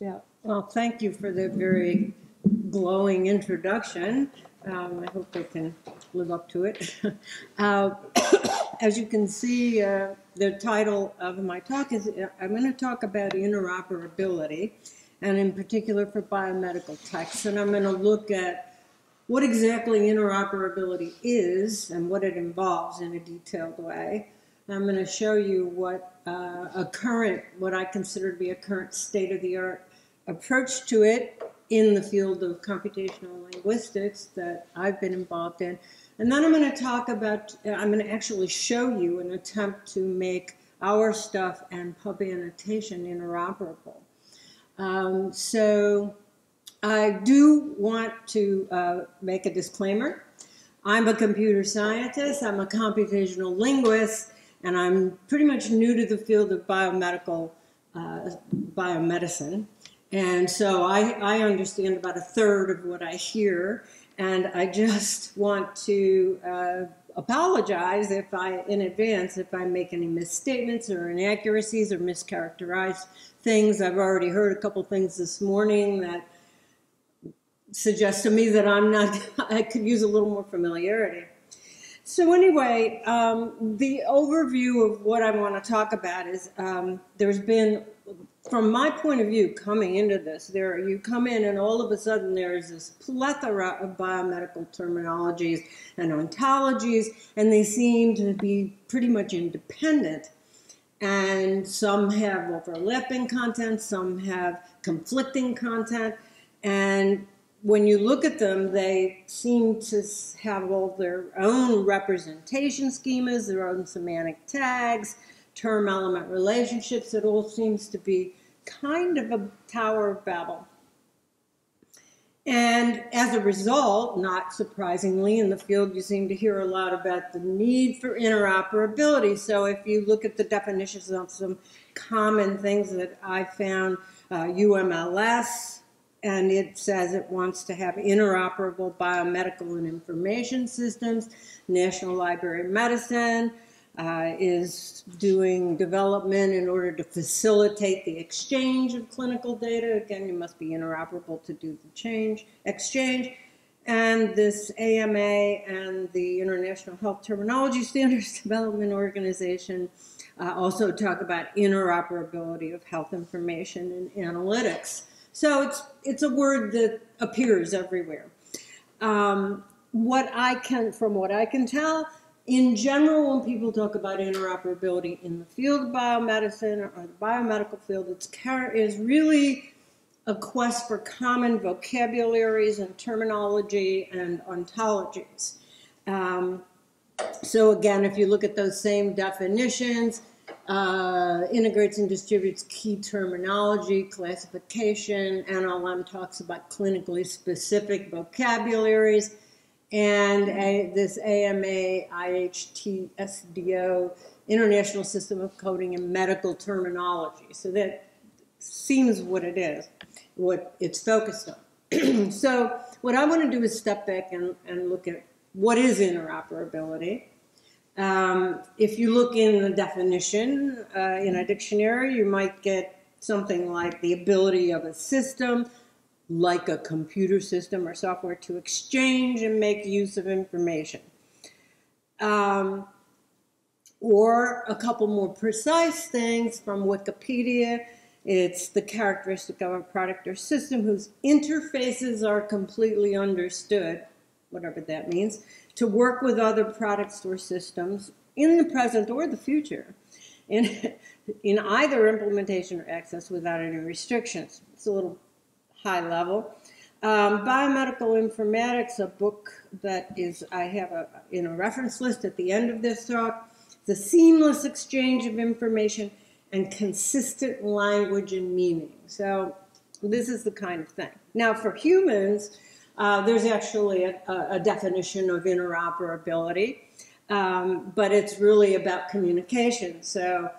Yeah, well, thank you for the very glowing introduction. Um, I hope I can live up to it. Uh, As you can see, uh, the title of my talk is, I'm going to talk about interoperability, and in particular for biomedical texts. And I'm going to look at what exactly interoperability is and what it involves in a detailed way. I'm going to show you what uh, a current, what I consider to be a current state-of-the-art approach to it in the field of computational linguistics that I've been involved in. And then I'm going to talk about, I'm going to actually show you an attempt to make our stuff and PubAnnotation interoperable. Um, so I do want to uh, make a disclaimer. I'm a computer scientist, I'm a computational linguist, and I'm pretty much new to the field of biomedical uh, biomedicine. And so I, I understand about a third of what I hear, and I just want to uh, apologize if I, in advance, if I make any misstatements or inaccuracies or mischaracterize things. I've already heard a couple things this morning that suggest to me that I'm not, I could use a little more familiarity. So anyway, um, the overview of what I want to talk about is um, there's been from my point of view, coming into this, there you come in and all of a sudden there is this plethora of biomedical terminologies and ontologies, and they seem to be pretty much independent. And some have overlapping content, some have conflicting content, and when you look at them, they seem to have all their own representation schemas, their own semantic tags, term element relationships. It all seems to be kind of a Tower of Babel. And as a result, not surprisingly, in the field, you seem to hear a lot about the need for interoperability. So if you look at the definitions of some common things that I found, uh, UMLS, and it says it wants to have interoperable biomedical and information systems, National Library of Medicine, uh, is doing development in order to facilitate the exchange of clinical data. Again, you must be interoperable to do the change exchange. And this AMA and the International Health Terminology Standards Development Organization uh, also talk about interoperability of health information and analytics. So it's it's a word that appears everywhere. Um, what I can, from what I can tell, in general, when people talk about interoperability in the field of biomedicine or the biomedical field, it's is really a quest for common vocabularies and terminology and ontologies. Um, so again, if you look at those same definitions, uh, integrates and distributes key terminology, classification, NLM talks about clinically specific vocabularies, and a, this AMA IHT SDO International System of Coding and Medical Terminology. So that seems what it is, what it's focused on. so what I want to do is step back and, and look at what is interoperability. Um, if you look in the definition uh, in a dictionary, you might get something like the ability of a system like a computer system or software to exchange and make use of information. Um, or a couple more precise things from Wikipedia. It's the characteristic of a product or system whose interfaces are completely understood, whatever that means, to work with other products or systems in the present or the future in, in either implementation or access without any restrictions. It's a little high level. Um, biomedical informatics, a book that is, I have a, in a reference list at the end of this talk, the seamless exchange of information and consistent language and meaning. So this is the kind of thing. Now for humans, uh, there's actually a, a, definition of interoperability, um, but it's really about communication. So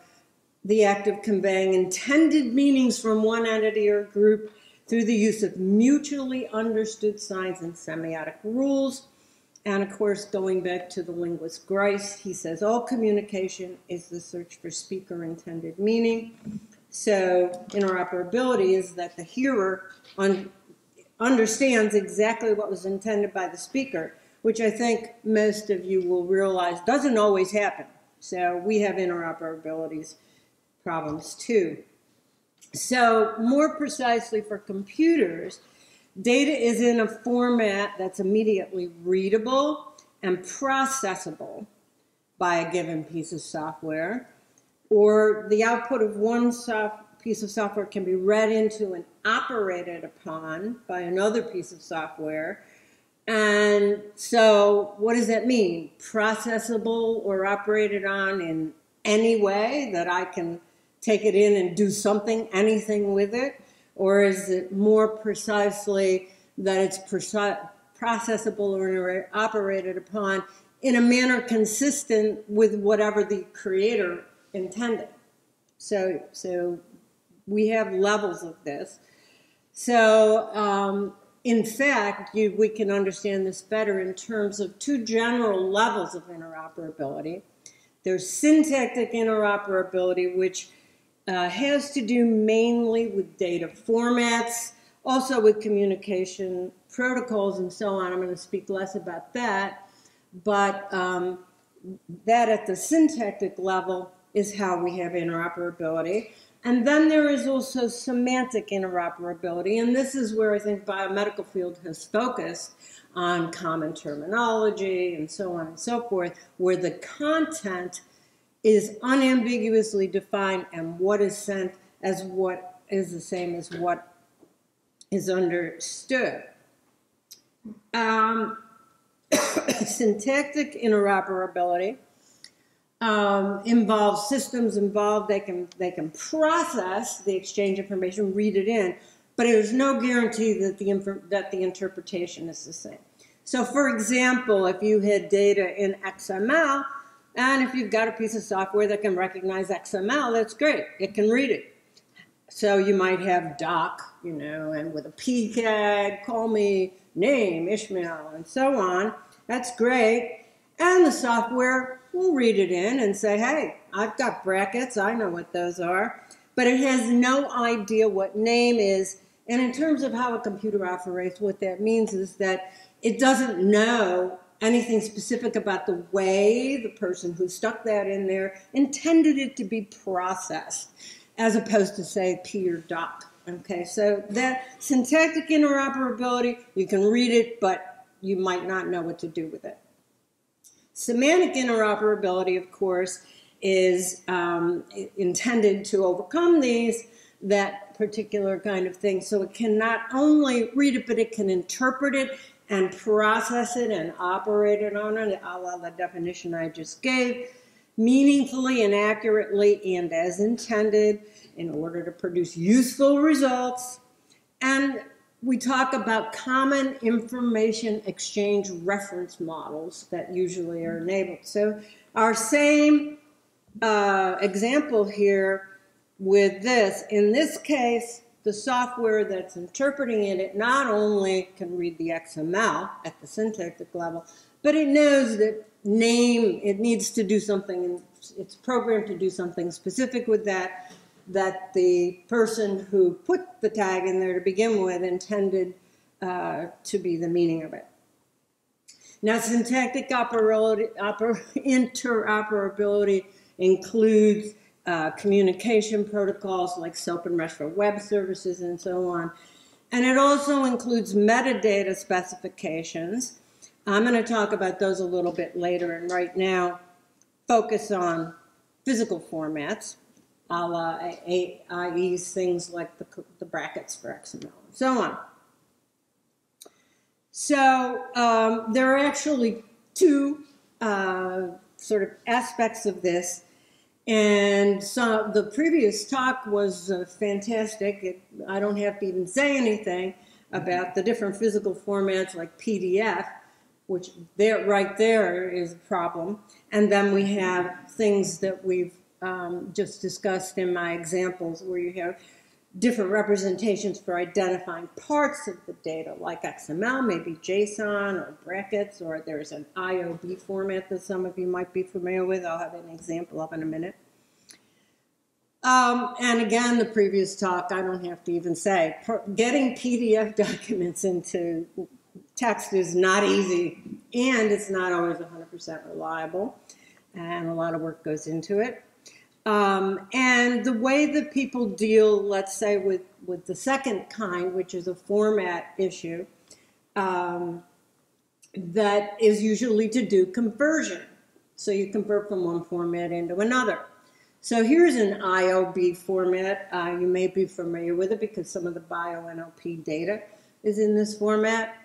the act of conveying intended meanings from one entity or group through the use of mutually understood signs and semiotic rules. And of course, going back to the linguist Grice, he says all communication is the search for speaker intended meaning. So interoperability is that the hearer un- understands exactly what was intended by the speaker, which I think most of you will realize doesn't always happen. So we have interoperabilities problems too. So more precisely for computers, data is in a format that's immediately readable and processable by a given piece of software, or the output of one soft piece of software can be read into and operated upon by another piece of software. And so, what does that mean? Processable or operated on in any way that I can take it in and do something, anything with it? Or is it more precisely that it's processable or operated upon in a manner consistent with whatever the creator intended? So, so we have levels of this. So, um, in fact, you, we can understand this better in terms of two general levels of interoperability. There's syntactic interoperability, which uh, has to do mainly with data formats, also with communication protocols and so on. I'm going to speak less about that, but um, that at the syntactic level is how we have interoperability. And then there is also semantic interoperability, and this is where I think biomedical field has focused on common terminology and so on and so forth, where the content is unambiguously defined and what is sent as what is the same as what is understood. Um, syntactic interoperability um, involves systems involved. They can they can process the exchange information, read it in, but there's no guarantee that the that the interpretation is the same. So, for example, if you had data in XML, and if you've got a piece of software that can recognize XML, that's great. It can read it. So you might have doc, you know, and with a PCAG, call me name, Ishmael, and so on. That's great. And the software we'll read it in and say, hey, I've got brackets, I know what those are. But it has no idea what name is. And in terms of how a computer operates, what that means is that it doesn't know anything specific about the way the person who stuck that in there intended it to be processed, as opposed to, say, P or doc. Okay, so that syntactic interoperability, you can read it, but you might not know what to do with it. Semantic interoperability, of course, is um, intended to overcome these, that particular kind of thing. So it can not only read it, but it can interpret it and process it and operate it on it, a la the definition I just gave, meaningfully and accurately and as intended in order to produce useful results and we talk about common information exchange reference models that usually are enabled. So our same uh, example here with this, in this case, the software that's interpreting it, it not only can read the XML at the syntactic level, but it knows that name, it needs to do something, it's programmed to do something specific with that that the person who put the tag in there to begin with intended uh, to be the meaning of it. Now, syntactic interoperability includes uh, communication protocols like SOAP and REST for web services and so on. And it also includes metadata specifications. I'm going to talk about those a little bit later, and right now, focus on physical formats a la things like the, the brackets for XML and so on. So um, there are actually two uh, sort of aspects of this. And so the previous talk was uh, fantastic. It, I don't have to even say anything about the different physical formats like PDF, which there right there is a problem. And then we have things that we've um, just discussed in my examples where you have different representations for identifying parts of the data, like XML, maybe JSON or brackets, or there's an IOB format that some of you might be familiar with. I'll have an example of in a minute. Um, and again, the previous talk, I don't have to even say, getting PDF documents into text is not easy and it's not always 100% reliable. And a lot of work goes into it. Um, and the way that people deal, let's say, with, with the second kind, which is a format issue, um, that is usually to do conversion. So you convert from one format into another. So here's an IOB format. Uh, you may be familiar with it because some of the BioNLP data is in this format.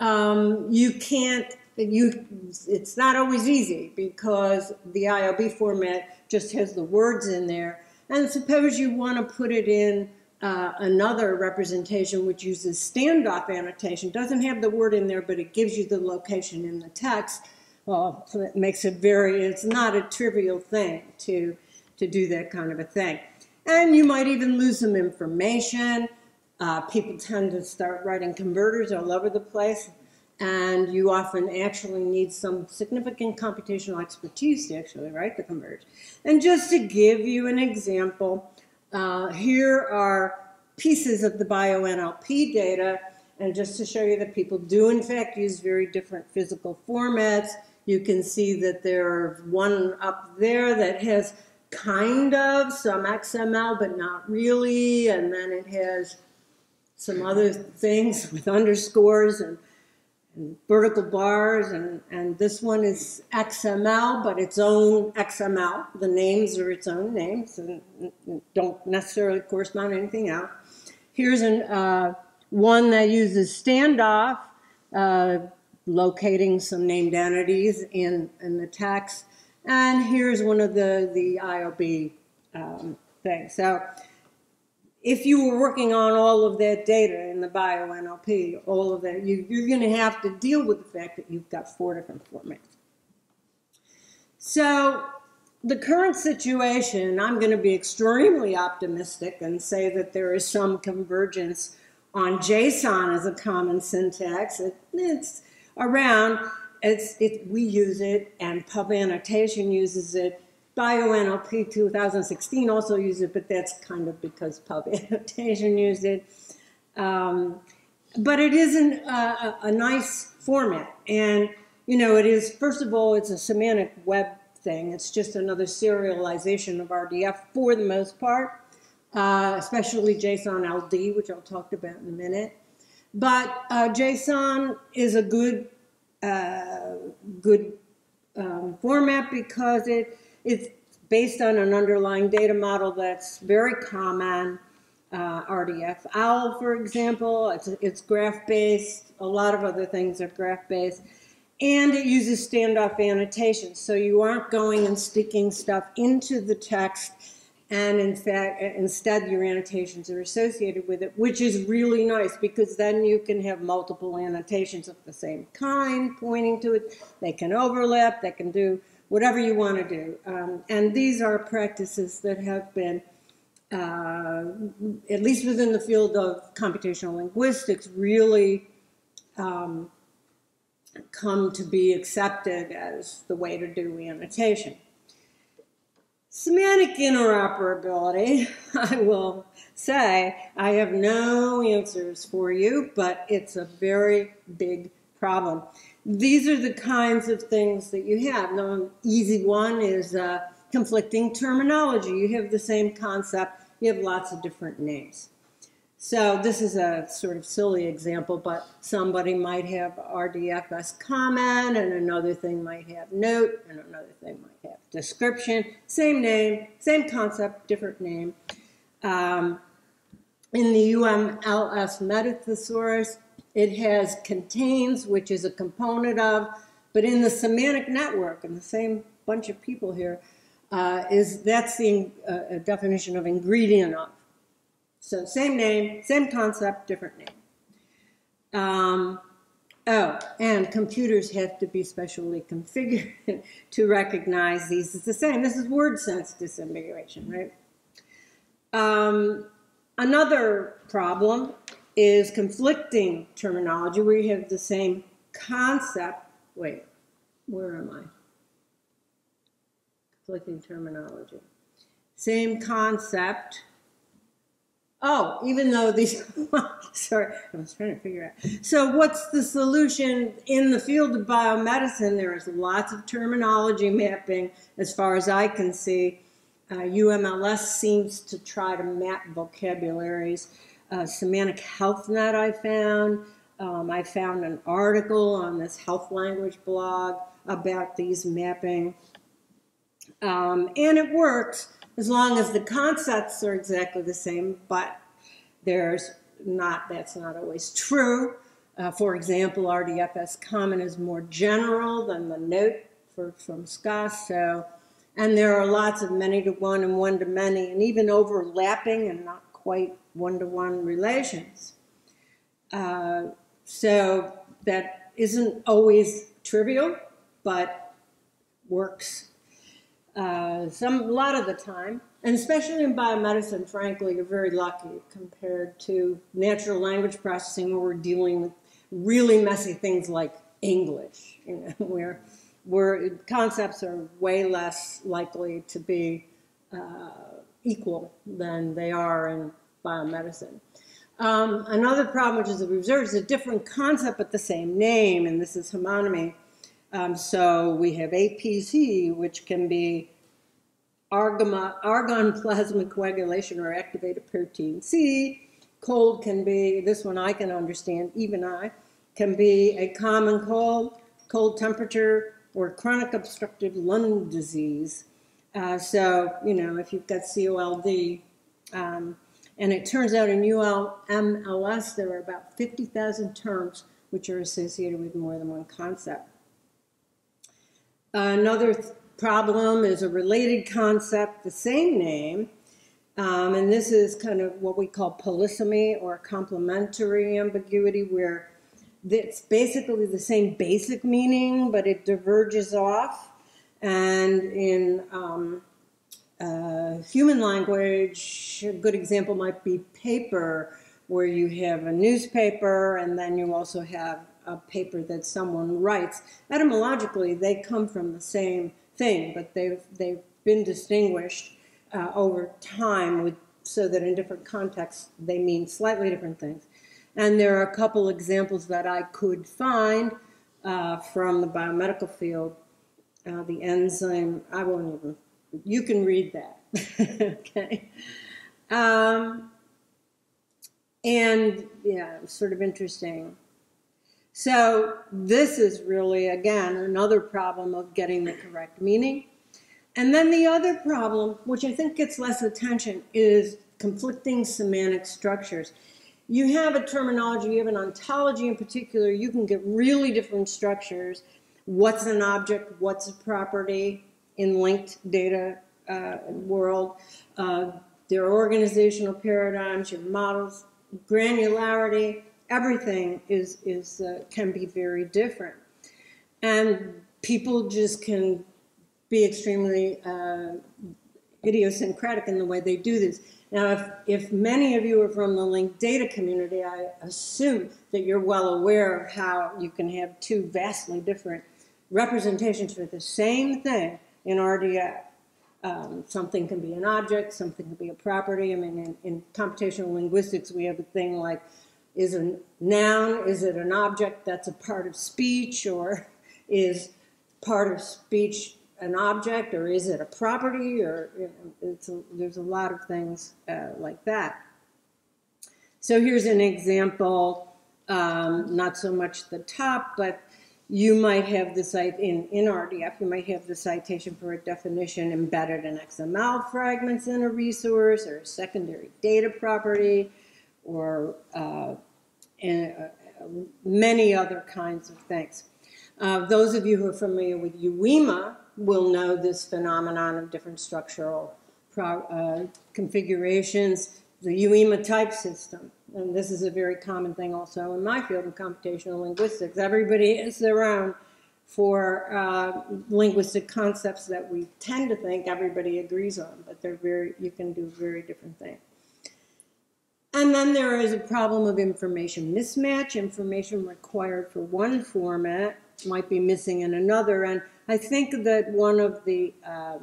Um, you can't, you, it's not always easy because the IOB format just has the words in there. And suppose you want to put it in uh, another representation which uses standoff annotation, doesn't have the word in there, but it gives you the location in the text. Well, it makes it very, it's not a trivial thing to, to do that kind of a thing. And you might even lose some information. Uh, people tend to start writing converters all over the place and you often actually need some significant computational expertise to actually write the converters. And just to give you an example, uh, here are pieces of the bioNLP data, and just to show you that people do in fact use very different physical formats, you can see that there's one up there that has kind of some XML, but not really, and then it has some other things with underscores and and vertical bars, and, and this one is XML, but its own XML. The names are its own names and don't necessarily correspond to anything else. Here's an, uh, one that uses standoff, uh, locating some named entities in, in the text. And here's one of the, the IOB um, things. So if you were working on all of that data in the bio-NLP, all of that, you, you're going to have to deal with the fact that you've got four different formats. So the current situation, I'm going to be extremely optimistic and say that there is some convergence on JSON as a common syntax. It, it's around, it's, it, we use it, and PubAnnotation uses it, BioNLP 2016 also used it, but that's kind of because Pub Annotation used it. Um, but it isn't a, a, nice format. And, you know, it is, first of all, it's a semantic web thing. It's just another serialization of RDF for the most part, uh, especially JSON LD, which I'll talk about in a minute. But uh, JSON is a good, uh, good um, format because it it's based on an underlying data model that's very common, uh, RDF. OWL, for example, it's, it's graph-based. A lot of other things are graph-based. And it uses standoff annotations, so you aren't going and sticking stuff into the text and in fact, instead your annotations are associated with it, which is really nice because then you can have multiple annotations of the same kind pointing to it. They can overlap, they can do whatever you want to do. Um, and these are practices that have been, uh, at least within the field of computational linguistics, really um, come to be accepted as the way to do annotation. Semantic interoperability, I will say, I have no answers for you, but it's a very big problem. These are the kinds of things that you have. The easy one is uh, conflicting terminology. You have the same concept, you have lots of different names. So this is a sort of silly example, but somebody might have RDFS comment, and another thing might have note, and another thing might have description. Same name, same concept, different name. Um, in the UMLS Metathesaurus, it has contains, which is a component of, but in the semantic network, and the same bunch of people here, uh, is that's the uh, definition of ingredient of. So same name, same concept, different name. Um, oh, and computers have to be specially configured to recognize these. It's the same. This is word sense disambiguation, right? Um, another problem is conflicting terminology where you have the same concept. Wait, where am I? Conflicting terminology. same concept. Oh, even though these, sorry, I was trying to figure out. So, what's the solution in the field of biomedicine? There is lots of terminology mapping, as far as I can see. Uh, UMLS seems to try to map vocabularies. Uh, Semantic Health Net, I found. Um, I found an article on this health language blog about these mapping. Um, and it works as long as the concepts are exactly the same, but there's not, that's not always true. Uh, for example, RDFS comment is more general than the note for, from SKOS, so, and there are lots of many to one and one to many, and even overlapping and not quite one to one relations. Uh, so that isn't always trivial, but works uh, some a lot of the time, and especially in biomedicine, frankly, you're very lucky compared to natural language processing, where we're dealing with really messy things like English, you know, where where concepts are way less likely to be uh, equal than they are in biomedicine. Um, another problem, which is observed, is a different concept but the same name, and this is homonymy. Um, so we have APC, which can be argon plasma coagulation or activated protein C. Cold can be, this one I can understand, even I, can be a common cold, cold temperature, or chronic obstructive lung disease. Uh, so, you know, if you've got COLD, um, and it turns out in UMLS there are about 50,000 terms which are associated with more than one concept. Another th problem is a related concept, the same name, um, and this is kind of what we call polysemy or complementary ambiguity, where it's basically the same basic meaning, but it diverges off. And in um, uh, human language, a good example might be paper, where you have a newspaper and then you also have a paper that someone writes. Etymologically, they come from the same thing, but they've, they've been distinguished uh, over time with, so that in different contexts they mean slightly different things. And there are a couple examples that I could find uh, from the biomedical field. Uh, the enzyme, I won't even, you can read that. okay. Um, and yeah, sort of interesting. So this is really, again, another problem of getting the correct meaning. And then the other problem, which I think gets less attention, is conflicting semantic structures. You have a terminology, you have an ontology in particular, you can get really different structures. What's an object, what's a property in linked data uh, world. Uh, their organizational paradigms, your models, granularity, everything is, is uh, can be very different. And people just can be extremely uh, idiosyncratic in the way they do this. Now, if, if many of you are from the linked data community, I assume that you're well aware of how you can have two vastly different representations for the same thing in RDF. Um, something can be an object, something can be a property. I mean, in, in computational linguistics, we have a thing like is a noun, is it an object that's a part of speech, or is part of speech an object, or is it a property, or you know, a, there's a lot of things uh, like that. So here's an example, um, not so much the top, but you might have the site in, in RDF, you might have the citation for a definition embedded in XML fragments in a resource or a secondary data property or uh, uh, many other kinds of things. Uh, those of you who are familiar with UIMA will know this phenomenon of different structural uh, configurations, the UIMA type system. And this is a very common thing also in my field of computational linguistics. Everybody has their own for uh, linguistic concepts that we tend to think everybody agrees on, but they're very, you can do very different things. And then there is a problem of information mismatch. Information required for one format might be missing in another. And I think that one of the uh,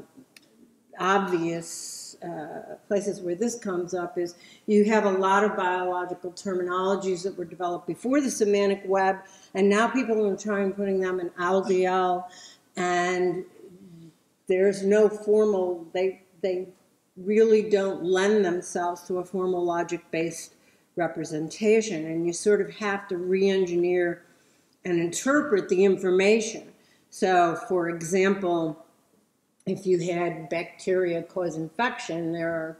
obvious uh, places where this comes up is you have a lot of biological terminologies that were developed before the semantic web, and now people are trying putting them in LDL, and there's no formal. They they really don't lend themselves to a formal logic-based representation, and you sort of have to re-engineer and interpret the information. So, for example if you had bacteria cause infection, there are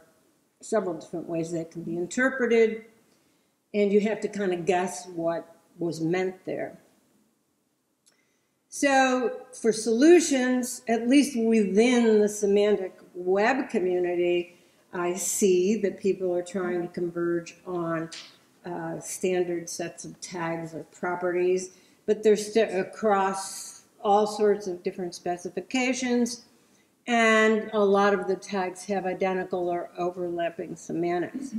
several different ways that can be interpreted, and you have to kind of guess what was meant there. So, for solutions, at least within the semantic web community, I see that people are trying to converge on uh, standard sets of tags or properties, but they're across all sorts of different specifications and a lot of the tags have identical or overlapping semantics.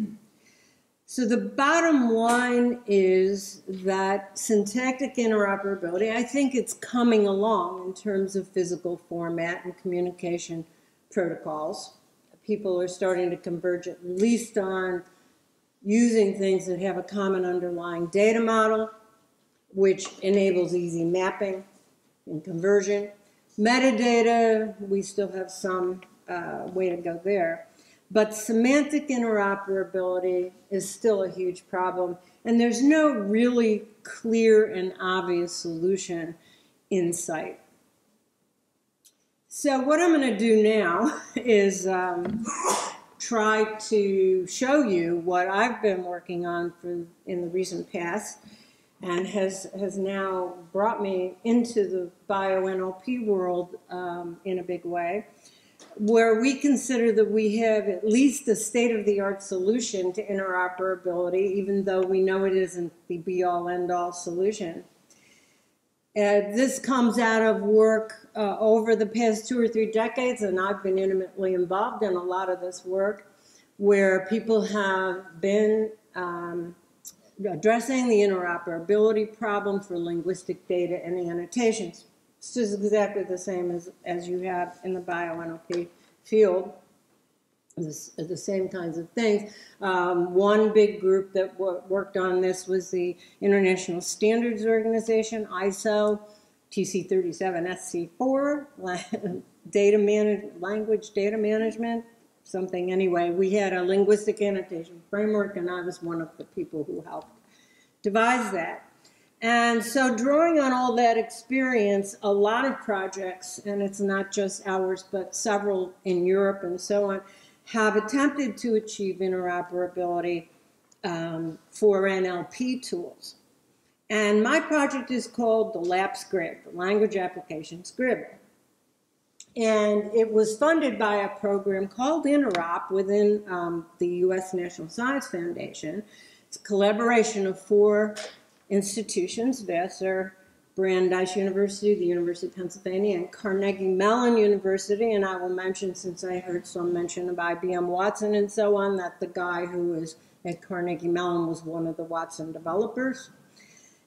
So the bottom line is that syntactic interoperability, I think it's coming along in terms of physical format and communication protocols. People are starting to converge at least on using things that have a common underlying data model, which enables easy mapping and conversion. Metadata, we still have some uh, way to go there. But semantic interoperability is still a huge problem, and there's no really clear and obvious solution in sight. So, what I'm going to do now is um, try to show you what I've been working on for in the recent past and has, has now brought me into the bio-NLP world um, in a big way, where we consider that we have at least a state-of-the-art solution to interoperability, even though we know it isn't the be-all, end-all solution. Uh, this comes out of work uh, over the past two or three decades, and I've been intimately involved in a lot of this work, where people have been um, addressing the interoperability problem for linguistic data and annotations. This is exactly the same as, as you have in the bio-NLP field. This, the same kinds of things. Um, one big group that worked on this was the International Standards Organization, ISO, TC37SC4, data manage, language data management, something anyway. We had a linguistic annotation framework, and I was one of the people who helped devise that. And so, drawing on all that experience, a lot of projects, and it's not just ours, but several in Europe and so on, have attempted to achieve interoperability um, for NLP tools. And my project is called the LAPPS the Language Applications Grid. And it was funded by a program called Interop within um, the U.S. National Science Foundation. It's a collaboration of four institutions, Vassar, Brandeis University, the University of Pennsylvania, and Carnegie Mellon University. And I will mention, since I heard some mention of IBM Watson and so on, that the guy who was at Carnegie Mellon was one of the Watson developers.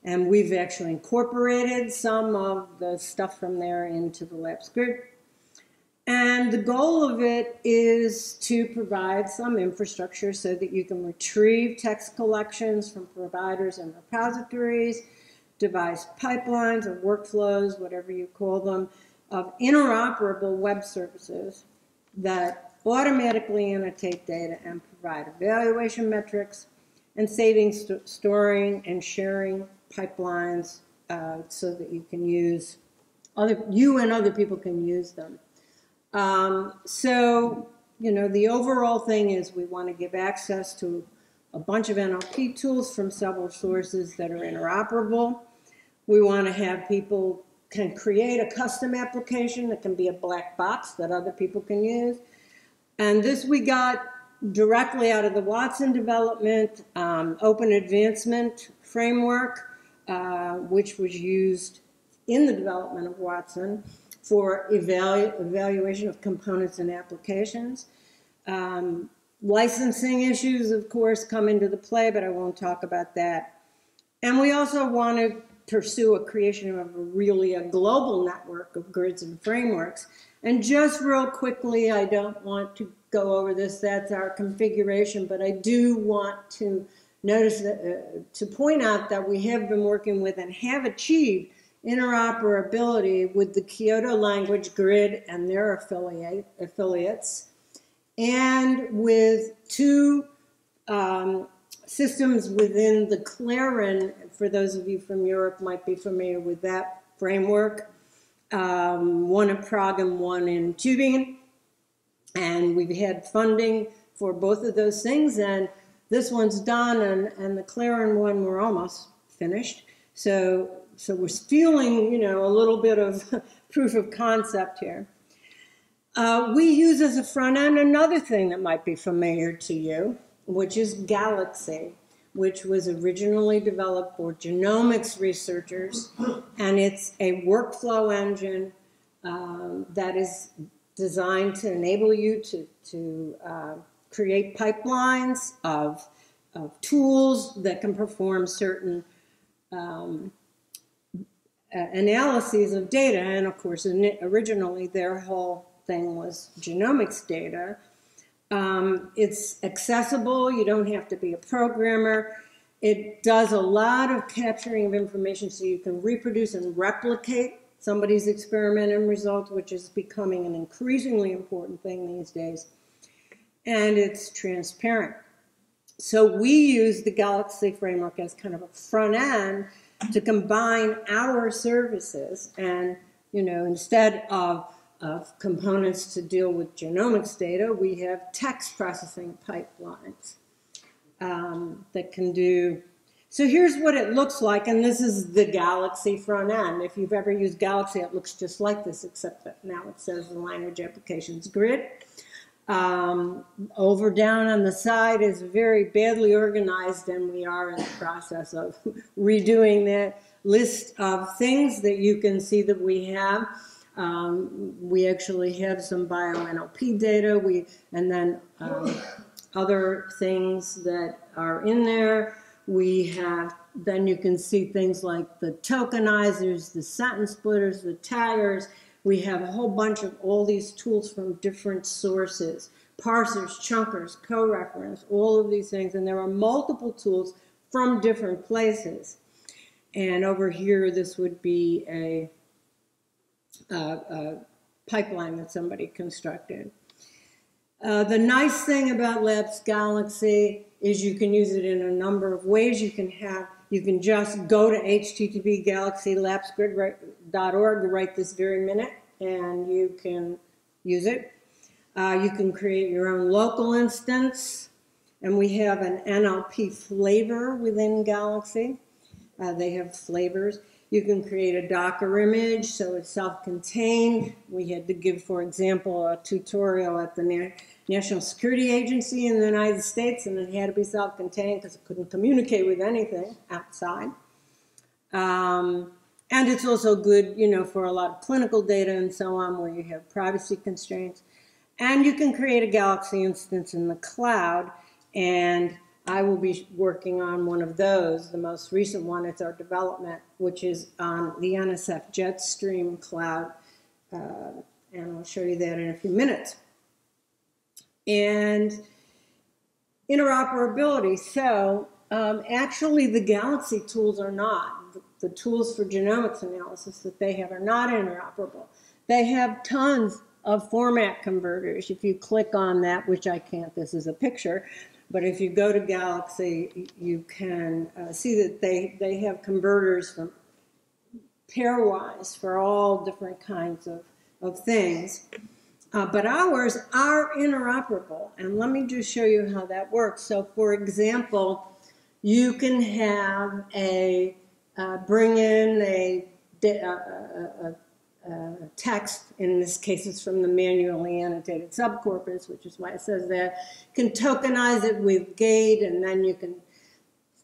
And we've actually incorporated some of the stuff from there into the LAPPS Grid and the goal of it is to provide some infrastructure so that you can retrieve text collections from providers and repositories, devise pipelines or workflows, whatever you call them, of interoperable web services that automatically annotate data and provide evaluation metrics and saving, st storing, and sharing pipelines uh, so that you can use other you and other people can use them. Um, so, you know, the overall thing is we want to give access to a bunch of NLP tools from several sources that are interoperable. We want to have people can create a custom application that can be a black box that other people can use. And this we got directly out of the Watson development, um, open advancement framework, uh, which was used in the development of Watson for evalu evaluation of components and applications. Um, licensing issues, of course, come into the play, but I won't talk about that. And we also want to pursue a creation of a really a global network of grids and frameworks. And just real quickly, I don't want to go over this, that's our configuration, but I do want to notice that, uh, to point out that we have been working with and have achieved interoperability with the Kyoto Language Grid and their affiliate, affiliates, and with two um, systems within the Clarin, for those of you from Europe might be familiar with that framework, um, one in Prague and one in Tübingen. And we've had funding for both of those things, and this one's done, and, and the Clarin one, we're almost finished. So, so we're feeling, you know, a little bit of proof of concept here. Uh, we use as a front end another thing that might be familiar to you, which is Galaxy, which was originally developed for genomics researchers, and it's a workflow engine um, that is designed to enable you to, to uh, create pipelines of, of tools that can perform certain um, analyses of data. And of course, originally their whole thing was genomics data. Um, it's accessible, you don't have to be a programmer. It does a lot of capturing of information so you can reproduce and replicate somebody's experiment and result, which is becoming an increasingly important thing these days. And it's transparent. So we use the Galaxy framework as kind of a front end to combine our services and, you know, instead of of components to deal with genomics data, we have text processing pipelines um, that can do. So here's what it looks like, and this is the Galaxy front end. If you've ever used Galaxy, it looks just like this, except that now it says the language applications grid. Um, over down on the side is very badly organized, and we are in the process of redoing that list of things that you can see that we have. Um, we actually have some bio-NLP data, we, and then um, other things that are in there. We have, then you can see things like the tokenizers, the sentence splitters, the taggers. We have a whole bunch of all these tools from different sources. Parsers, chunkers, co-reference, all of these things. And there are multiple tools from different places. And over here, this would be a uh, pipeline that somebody constructed. Uh, the nice thing about LAPPS Galaxy is you can use it in a number of ways. You can have you can just go to http galaxylabsgrid.org right this very minute, and you can use it. Uh, you can create your own local instance, and we have an NLP flavor within Galaxy. Uh, they have flavors. You can create a Docker image so it's self-contained. We had to give, for example, a tutorial at the National Security Agency in the United States, and it had to be self-contained because it couldn't communicate with anything outside. Um, and it's also good, you know, for a lot of clinical data and so on where you have privacy constraints. And you can create a Galaxy instance in the cloud and I will be working on one of those. The most recent one is our development, which is on the NSF Jetstream cloud. Uh, and I'll show you that in a few minutes. And interoperability. So um, actually the Galaxy tools are not. The, the tools for genomics analysis that they have are not interoperable. They have tons of format converters. If you click on that, which I can't, this is a picture, but if you go to Galaxy, you can uh, see that they, they have converters from pairwise for all different kinds of, of things. Uh, but ours are interoperable. And let me just show you how that works. So for example, you can have a, uh, bring in a, a, a, text, in this case it's from the manually annotated subcorpus, which is why it says that, can tokenize it with GATE, and then you can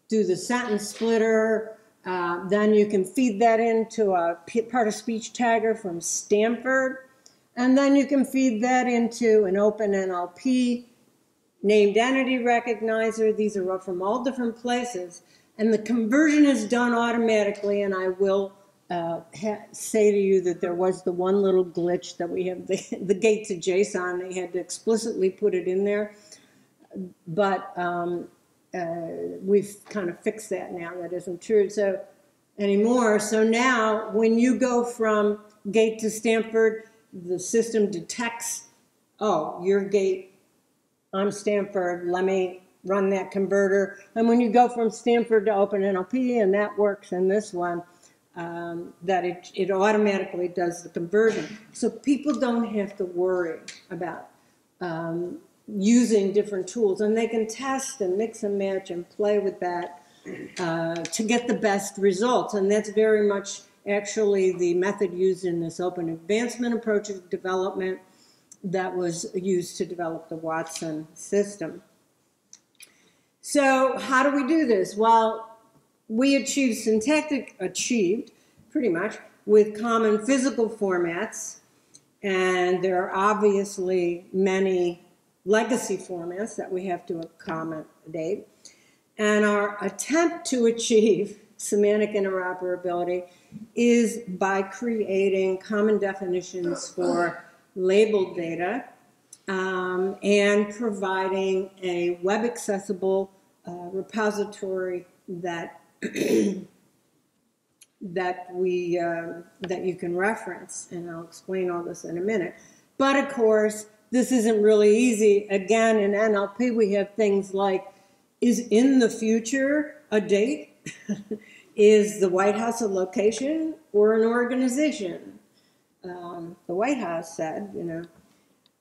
do the sentence splitter. Uh, then you can feed that into a part of speech tagger from Stanford. And then you can feed that into an open NLP named entity recognizer. These are from all different places. And the conversion is done automatically, and I will uh, ha- say to you that there was the one little glitch that we have the, the gate to JSON. They had to explicitly put it in there, but um, uh, we've kind of fixed that now. That isn't true so anymore. So now, when you go from gate to Stanford, the system detects, oh, your gate, I'm Stanford. Let me run that converter. And when you go from Stanford to Open OpenNLP, and that works in this one um, that it, it automatically does the conversion. So people don't have to worry about um, using different tools, and they can test and mix and match and play with that uh, to get the best results. And that's very much actually the method used in this open advancement approach of development that was used to develop the Watson system. So how do we do this? Well, we achieved syntactic, achieved pretty much, with common physical formats. And there are obviously many legacy formats that we have to accommodate. And our attempt to achieve semantic interoperability is by creating common definitions for labeled data um, and providing a web accessible uh, repository that that we uh, that you can reference, and I'll explain all this in a minute. But of course, this isn't really easy. Again, in NLP, we have things like: is in the future a date? is the White House a location or an organization? Um, the White House said, you know,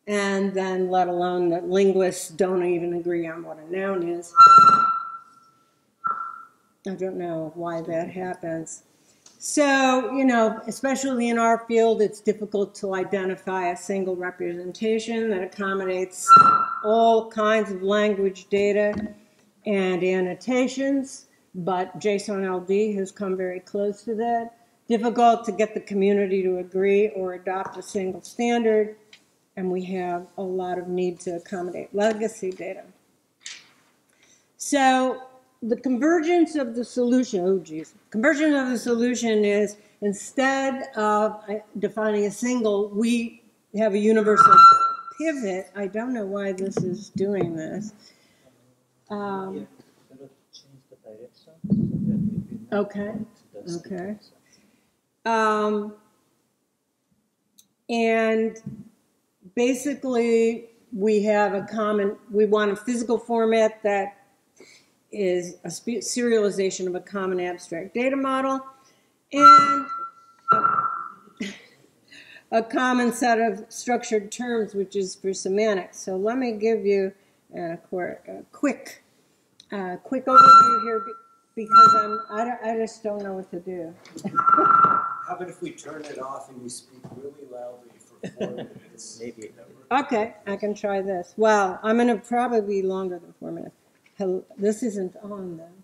and then let alone that linguists don't even agree on what a noun is. I don't know why that happens. So, you know, especially in our field, it's difficult to identify a single representation that accommodates all kinds of language data and annotations, but JSON LD has come very close to that. Difficult to get the community to agree or adopt a single standard, and we have a lot of need to accommodate legacy data. So the convergence of the solution, oh geez, convergence of the solution is instead of uh, defining a single, we have a universal pivot. I don't know why this is doing this. Um, okay, okay. Um, and basically, we have a common, we want a physical format that is a serialization of a common abstract data model and a common set of structured terms, which is for semantics. So let me give you a, quick, uh, quick overview here because I'm, I, I just don't know what to do. How about if we turn it off and you speak really loudly for four minutes? Maybe. Okay, I can try this. Well, I'm going to probably be longer than four minutes. This isn't on then.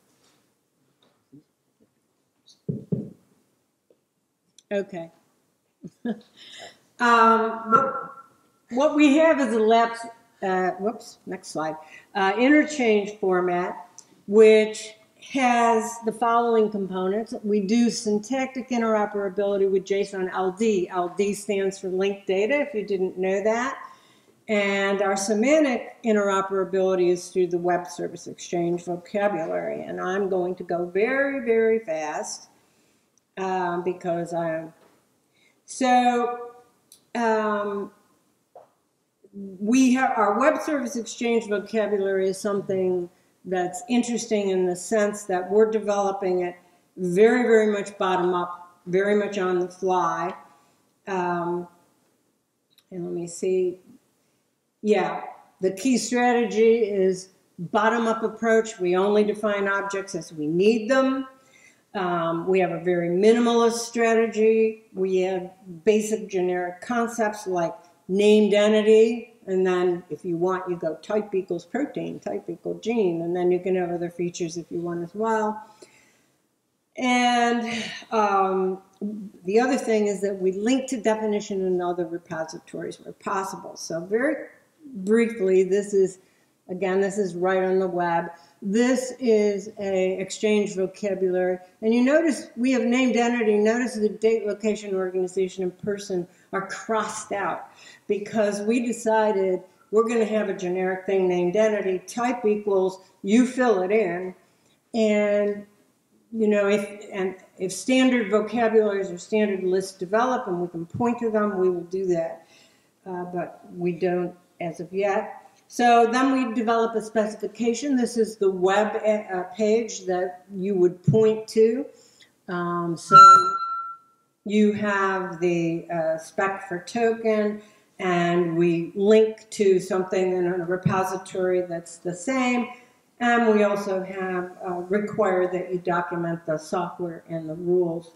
Okay. um, what, what, we have is a LAPPS, uh, whoops, next slide, uh, interchange format, which has the following components. We do syntactic interoperability with JSON LD. LD stands for linked data, if you didn't know that. And our semantic interoperability is through the Web Service Exchange vocabulary. And I'm going to go very, very fast um, because I'm. So um, we have our Web Service Exchange vocabulary is something that's interesting in the sense that we're developing it very, very much bottom up, very much on the fly. Um, and let me see, yeah, the key strategy is bottom up approach. We only define objects as we need them. Um, we have a very minimalist strategy. We have basic generic concepts like named entity, and then if you want, you go type equals protein, type equals gene, and then you can have other features if you want as well. And um, the other thing is that we link to definition in other repositories where possible. So very briefly, this is, again, this is right on the web. this is a exchange vocabulary. And you notice we have named entity. Notice the date, location, organization, and person are crossed out because we decided we're going to have a generic thing named entity. Type equals you fill it in, and you know if and if standard vocabularies or standard lists develop and we can point to them, we will do that. Uh, but we don't as of yet. So then we develop a specification. This is the web uh, page that you would point to. Um, so you have the uh, spec for token, and we link to something in a repository that's the same. And we also have uh, require that you document the software and the rules.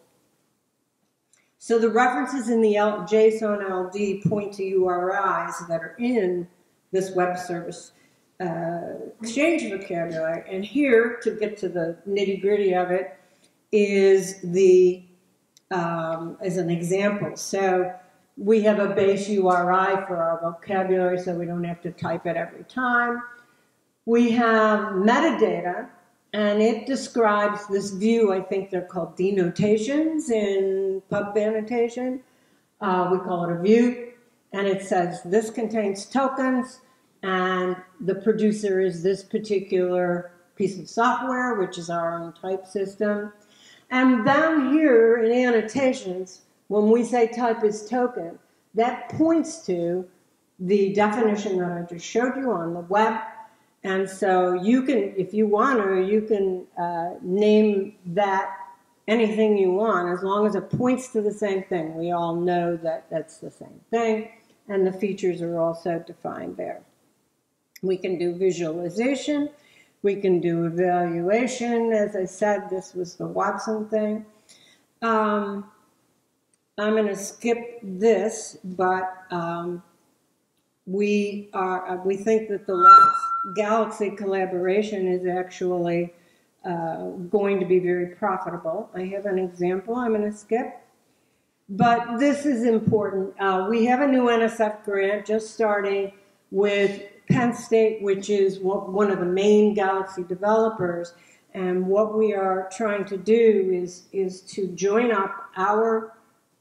So the references in the L JSON LD point to URIs that are in this web service uh, exchange vocabulary. And here, to get to the nitty gritty of it, is the um, as an example. So we have a base URI for our vocabulary, so we don't have to type it every time. We have metadata, and it describes this view. I think they're called denotations in PubAnnotation. Uh, we call it a view and it says this contains tokens and the producer is this particular piece of software, which is our own type system. And down here in annotations, when we say type is token, that points to the definition that I just showed you on the web. And so you can, if you want to, you can uh, name that anything you want as long as it points to the same thing. We all know that that's the same thing and the features are also defined there. We can do visualization, we can do evaluation. As I said, this was the Watson thing. Um, I'm going to skip this, but um, we are we think that the Galaxy collaboration is actually uh, going to be very profitable. I have an example I'm going to skip. But this is important. Uh, we have a new NSF grant just starting with Penn State, which is one of the main Galaxy developers. And what we are trying to do is, is to join up our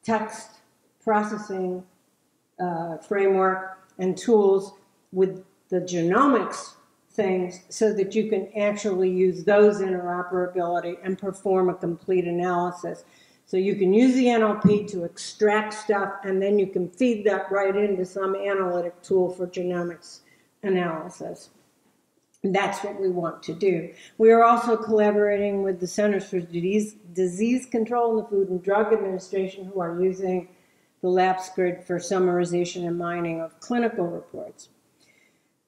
text processing uh, framework and tools with the genomics things so that you can actually use those interoperability and perform a complete analysis. So you can use the NLP to extract stuff, and then you can feed that right into some analytic tool for genomics analysis. That's what we want to do. We are also collaborating with the Centers for Disease, Control and the Food and Drug Administration, who are using the LAPPS Grid for summarization and mining of clinical reports.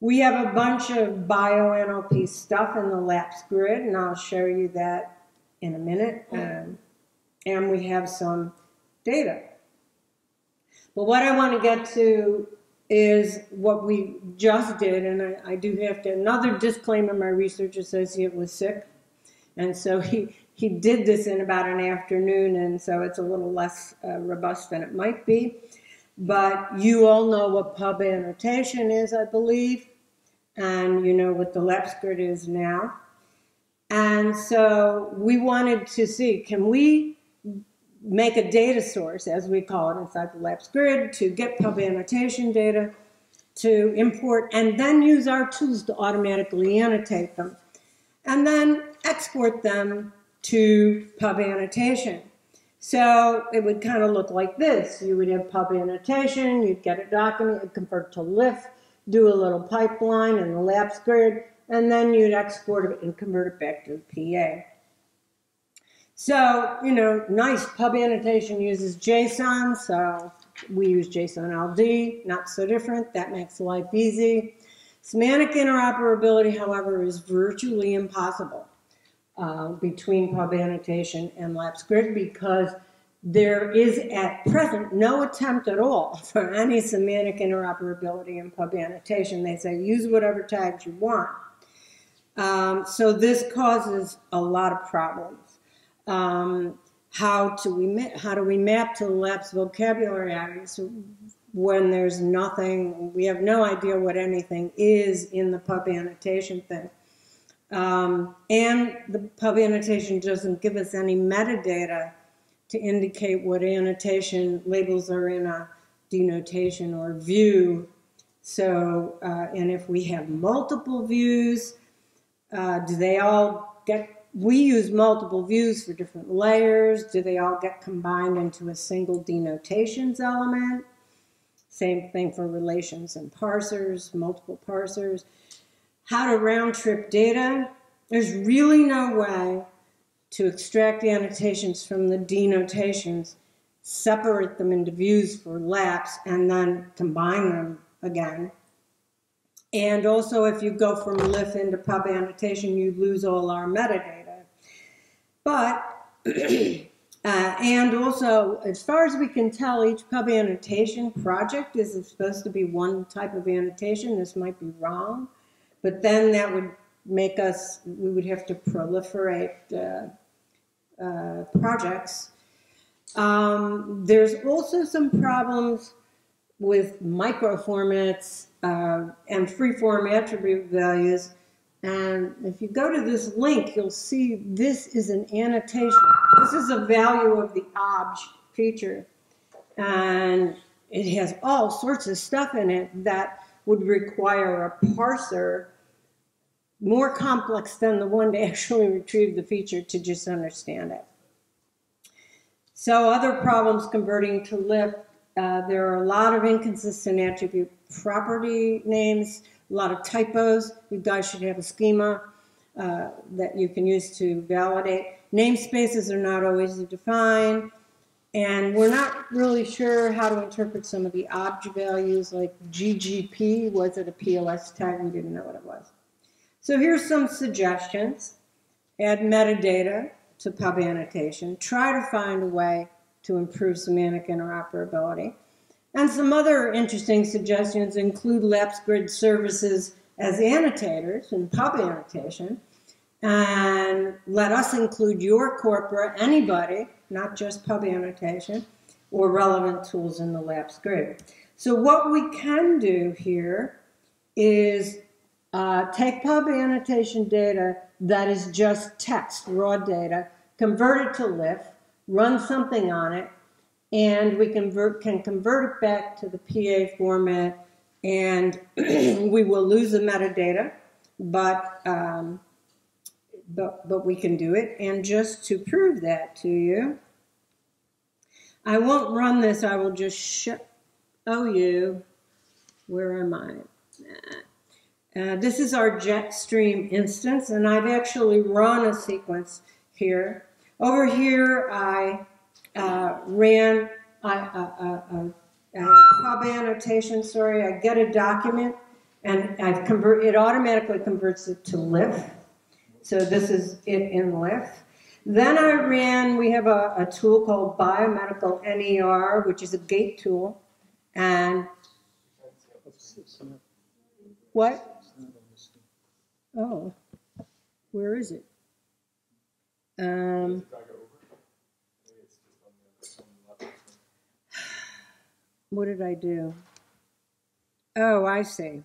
We have a bunch of bio-NLP stuff in the LAPPS Grid, and I'll show you that in a minute. Um, and we have some data. But what I want to get to is what we just did, and I, I, do have to, another disclaimer, my research associate was sick, and so he, he did this in about an afternoon, and so it's a little less uh, robust than it might be. But you all know what PubAnnotation is, I believe, and you know what the LAPPS Grid is now. And so we wanted to see, can we make a data source, as we call it inside the LAPPS Grid, to get PubAnnotation data, to import, and then use our tools to automatically annotate them. And then export them to PubAnnotation. So it would kind of look like this. You would have PubAnnotation, you'd get a document, convert to LIF, do a little pipeline in the LAPPS Grid, and then you'd export it and convert it back to PA. So, you know, nice PubAnnotation uses JSON, so we use JSON LD, not so different. That makes life easy. Semantic interoperability, however, is virtually impossible uh, between PubAnnotation and LAPPS Grid because there is at present no attempt at all for any semantic interoperability in PubAnnotation. They say use whatever tags you want. Um, so this causes a lot of problems um, how we how do we map to the LAPPS vocabulary when there's nothing, we have no idea what anything is in the PubAnnotation thing. Um, and the PubAnnotation doesn't give us any metadata to indicate what annotation labels are in a denotation or view. So, uh, and if we have multiple views, uh, do they all get, we use multiple views for different layers. Do they all get combined into a single denotations element? Same thing for relations and parsers, multiple parsers. How to round trip data. There's really no way to extract the annotations from the denotations, separate them into views for LAPPS, and then combine them again. And also, if you go from LIF into PubAnnotation, you lose all our metadata. But, uh, and also, as far as we can tell, each PubAnnotation project is supposed to be one type of annotation. This might be wrong, but then that would make us, we would have to proliferate uh, uh, projects. Um, there's also some problems with microformats uh, and freeform attribute values. And if you go to this link, you'll see this is an annotation. This is a value of the obj feature. And it has all sorts of stuff in it that would require a parser more complex than the one to actually retrieve the feature to just understand it. So other problems converting to LIF, uh, there are a lot of inconsistent attribute property names, a lot of typos. You guys should have a schema uh, that you can use to validate. Namespaces are not always defined. And we're not really sure how to interpret some of the object values like GGP. Was it a POS tag? We didn't know what it was. So here's some suggestions. Add metadata to PubAnnotation. Try to find a way to improve semantic interoperability. And some other interesting suggestions include LAPPS Grid services as annotators in PubAnnotation. And let us include your corpora, anybody, not just PubAnnotation, or relevant tools in the LAPPS Grid. So what we can do here is uh, take PubAnnotation data that is just text, raw data, convert it to LIF, run something on it, and we convert, can convert it back to the PA format, and we will lose the metadata, but, um, but, but we can do it. And just to prove that to you, I won't run this, I will just show you, where am I? Uh, this is our Jetstream instance, and I've actually run a sequence here. Over here, I uh, ran a, a, a, a, PubAnnotation, sorry, I get a document, and I've convert, it automatically converts it to LIF. So this is it in LIF. Then I ran, we have a, a tool called Biomedical NER, which is a GATE tool. And what? Oh, where is it? Um, what did I do? Oh, I see.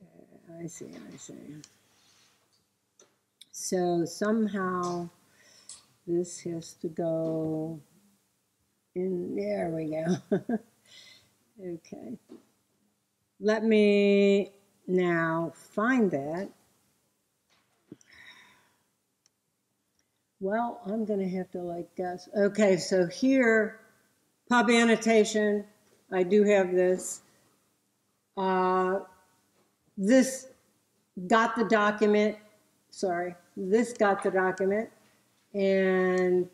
Uh, I see, I see. So somehow this has to go in, there we go. okay. Let me now, find that. Well, I'm going to have to like guess. Okay, so here, PubAnnotation, I do have this. Uh, this got the document, sorry, this got the document, and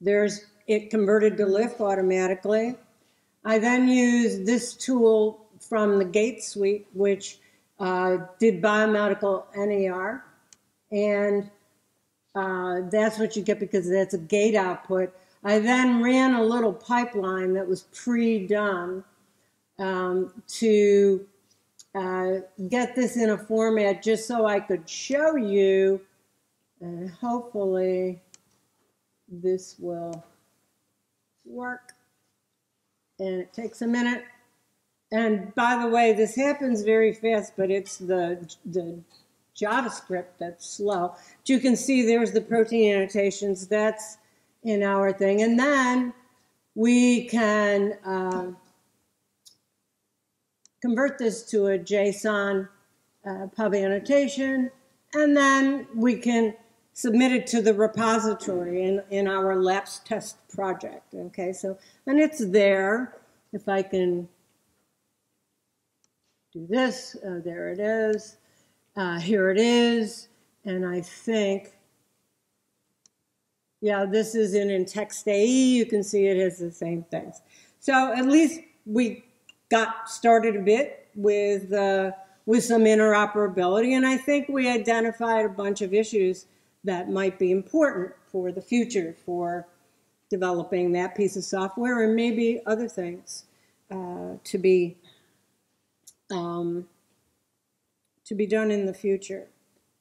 there's it converted to LIF automatically. I then use this tool from the GATE Suite, which uh, did biomedical NER, and uh, that's what you get because that's a GATE output. I then ran a little pipeline that was pre-done um, to uh, get this in a format just so I could show you, and hopefully this will work. And it takes a minute. And by the way, this happens very fast, but it's the, the JavaScript that's slow. But you can see there's the protein annotations. That's in our thing. And then we can um, convert this to a JSON uh, PubAnnotation, and then we can submit it to the repository in, in our LAPPS test project. Okay, so, and it's there. If I can do this, uh, there it is. Uh, here it is. And I think, yeah, this is in, in TextAE. You can see it has the same things. So at least we got started a bit with, uh, with some interoperability. And I think we identified a bunch of issues that might be important for the future for developing that piece of software and maybe other things uh, to be um, to be done in the future.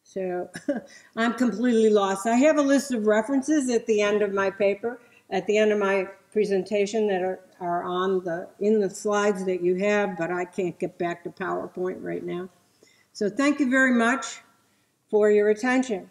So I'm completely lost. I have a list of references at the end of my paper, at the end of my presentation that are, are on the in the slides that you have, but I can't get back to PowerPoint right now. So thank you very much for your attention.